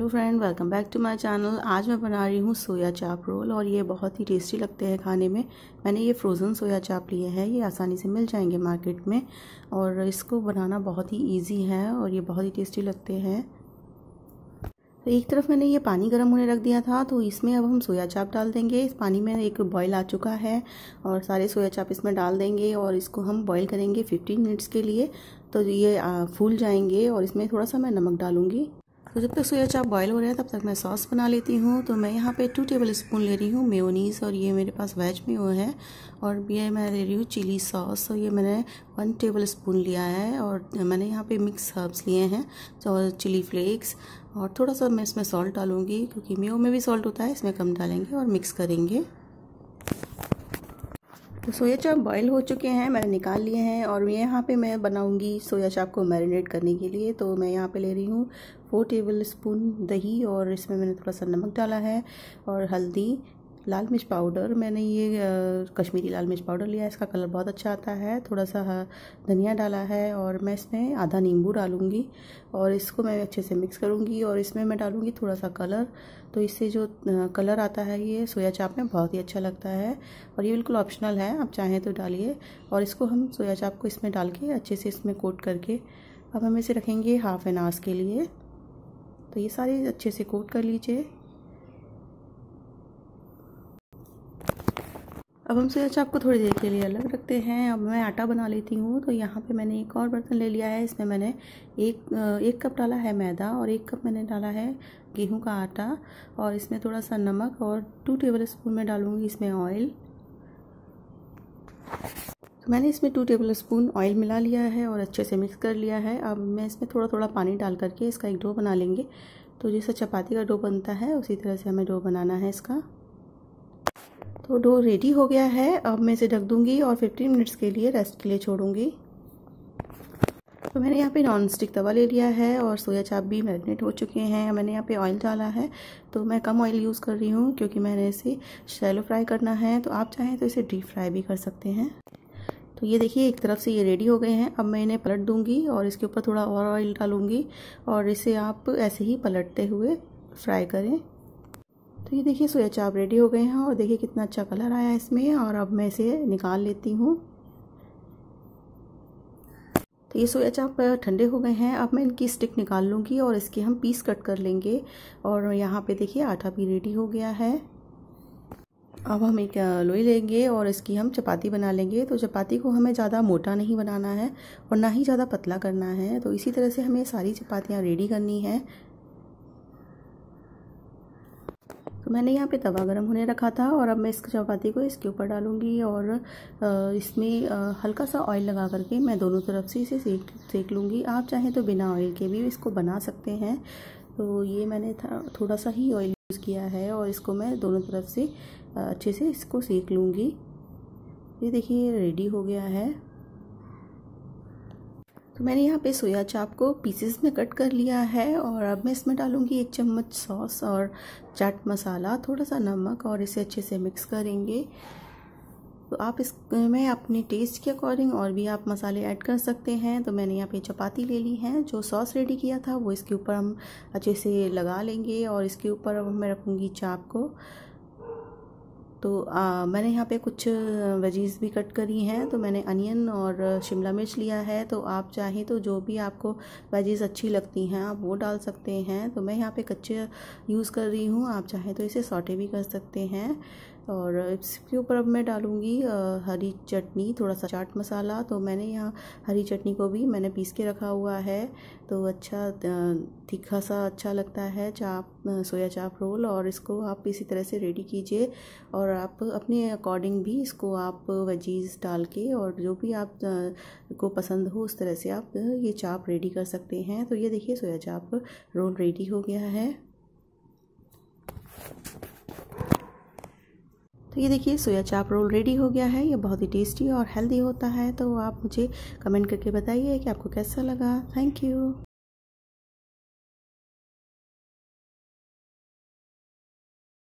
Hello friend welcome back to my channel आज मैं बना रही हूँ सोया चाप रोल और ये बहुत ही टेस्टी लगते हैं खाने में। मैंने ये फ्रोज़न सोया चाप लिए हैं, ये आसानी से मिल जाएँगे मार्केट में और इसको बनाना बहुत ही इजी है और ये बहुत ही टेस्टी लगते हैं। तो एक तरफ़ मैंने ये पानी गर्म होने रख दिया था तो इसमें अब हम सोया चाप डाल देंगे। इस पानी में एक बॉईल आ चुका है और सारे सोया चाप इसमें डाल देंगे और इसको हम बॉईल करेंगे 15 मिनट्स के लिए। तो ये फूल जाएँगे और इसमें थोड़ा सा मैं नमक डालूँगी। तो जब तक सोया चाप बॉयल हो रहे हैं, तब तक मैं सॉस बना लेती हूँ। तो मैं यहाँ पे टू टेबल स्पून ले रही हूँ मेयोनीस और ये मेरे पास वेज मेयो है और ये मैं ले रही हूँ चिली सॉस तो ये मैंने वन टेबल स्पून लिया है और मैंने यहाँ पे मिक्स हर्ब्स लिए हैं तो चिली फ्लेक्स और थोड़ा सा मैं इसमें सॉल्ट डालूँगी, क्योंकि मेयो में भी सॉल्ट होता है, इसमें कम डालेंगे और मिक्स करेंगे। तो सोया चाप बॉयल हो चुके हैं, मैंने निकाल लिए हैं और यहाँ पे मैं बनाऊँगी सोया चाप को मैरिनेट करने के लिए। तो मैं यहाँ पे ले रही हूँ फोर टेबल स्पून दही और इसमें मैंने थोड़ा सा नमक डाला है और हल्दी लाल मिर्च पाउडर मैंने ये कश्मीरी लाल मिर्च पाउडर लिया इसका कलर बहुत अच्छा आता है। थोड़ा सा धनिया डाला है और मैं इसमें आधा नींबू डालूँगी और इसको मैं अच्छे से मिक्स करूँगी और इसमें मैं डालूँगी थोड़ा सा कलर। तो इससे जो कलर आता है ये सोया चाप में बहुत ही अच्छा लगता है और ये बिल्कुल ऑप्शनल है। आप चाहें तो डालिए और इसको हम सोया चाप को इसमें डाल के अच्छे से इसमें कोट करके अब हम इसे रखेंगे हाफ़ एन आवर्स के लिए। तो ये सारे अच्छे से कोट कर लीजिए। अब हम सोया चाप को थोड़ी देर के लिए अलग रखते हैं। अब मैं आटा बना लेती हूँ तो यहाँ पे मैंने एक और बर्तन ले लिया है। इसमें मैंने एक एक कप डाला है मैदा और एक कप मैंने डाला है गेहूँ का आटा और इसमें थोड़ा सा नमक और टू टेबल स्पून में डालूँगी इसमें ऑयल तो मैंने इसमें टू टेबल स्पून ऑयल मिला लिया है और अच्छे से मिक्स कर लिया है। अब मैं इसमें थोड़ा थोड़ा पानी डाल करके इसका एक डो बना लेंगे। तो जैसे चपाती का डो बनता है, उसी तरह से हमें डो बनाना है इसका। तो डो रेडी हो गया है। अब मैं इसे ढक दूँगी और 15 मिनट्स के लिए रेस्ट के लिए छोड़ूँगी। तो मैंने यहाँ पे नॉन स्टिक तवा ले लिया है और सोया चाप भी मैरिनेट हो चुके हैं। मैंने यहाँ पे ऑयल डाला है। तो मैं कम ऑयल यूज़ कर रही हूँ क्योंकि मैंने इसे शैलो फ्राई करना है। तो आप चाहें तो इसे डीप फ्राई भी कर सकते हैं। तो ये देखिए, एक तरफ़ से ये रेडी हो गए हैं। अब मैं इन्हें पलट दूँगी और इसके ऊपर थोड़ा और ऑयल डालूँगी और इसे आप ऐसे ही पलटते हुए फ्राई करें। तो ये देखिए सोया चाप रेडी हो गए हैं और देखिए कितना अच्छा कलर आया इसमें और अब मैं इसे निकाल लेती हूँ। तो ये सोया चाप ठंडे हो गए हैं। अब मैं इनकी स्टिक निकाल लूँगी और इसके हम पीस कट कर लेंगे और यहाँ पे देखिए आटा भी रेडी हो गया है। अब हम एक लोई लेंगे और इसकी हम चपाती बना लेंगे। तो चपाती को हमें ज़्यादा मोटा नहीं बनाना है और ना ही ज़्यादा पतला करना है। तो इसी तरह से हमें सारी चपातियाँ रेडी करनी है तो मैंने यहाँ पे तवा गरम होने रखा था और अब मैं इस चपाती को इसके ऊपर डालूँगी और इसमें हल्का सा ऑयल लगा करके मैं दोनों तरफ़ से इसे सेक सेक लूँगी। आप चाहें तो बिना ऑयल के भी इसको बना सकते हैं। तो ये मैंने थोड़ा सा ही ऑयल यूज़ किया है और इसको मैं दोनों तरफ़ से अच्छे से इसको सेक लूँगी। ये देखिए रेडी हो गया है। तो मैंने यहाँ पे सोया चाप को पीसेस में कट कर लिया है और अब मैं इसमें डालूँगी एक चम्मच सॉस और चाट मसाला थोड़ा सा नमक और इसे अच्छे से मिक्स करेंगे। तो आप इस इसमें अपने टेस्ट के अकॉर्डिंग और भी आप मसाले ऐड कर सकते हैं। तो मैंने यहाँ पे चपाती ले ली है, जो सॉस रेडी किया था, वो इसके ऊपर हम अच्छे से लगा लेंगे और इसके ऊपर मैं रखूँगी चाप को। तो आ, मैंने यहाँ पे कुछ वेजीज भी कट करी हैं तो मैंने अनियन और शिमला मिर्च लिया है तो आप चाहें तो जो भी आपको वेजीज अच्छी लगती हैं आप वो डाल सकते हैं तो मैं यहाँ पे कच्चे यूज़ कर रही हूँ आप चाहें तो इसे सॉटे भी कर सकते हैं। और इसके ऊपर अब मैं डालूँगी हरी चटनी थोड़ा सा चाट मसाला। तो मैंने यहाँ हरी चटनी को भी मैंने पीस के रखा हुआ है। तो अच्छा तीखा सा अच्छा लगता है चाप सोया चाप रोल और इसको आप इसी तरह से रेडी कीजिए। और आप अपने अकॉर्डिंग भी इसको आप वेजीज डाल के और जो भी आप को पसंद हो उस तरह से आप ये चाप रेडी कर सकते हैं। तो ये देखिए, सोया चाप रोल रेडी हो गया है। ये देखिए, सोया चाप रोल रेडी हो गया है। ये बहुत ही टेस्टी और हेल्दी होता है तो आप मुझे कमेंट करके बताइए कि आपको कैसा लगा। Thank you.